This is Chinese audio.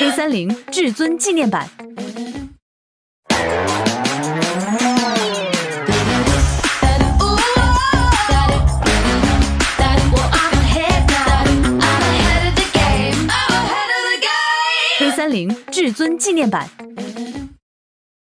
黑三零至尊纪念版。黑三零至尊纪念版。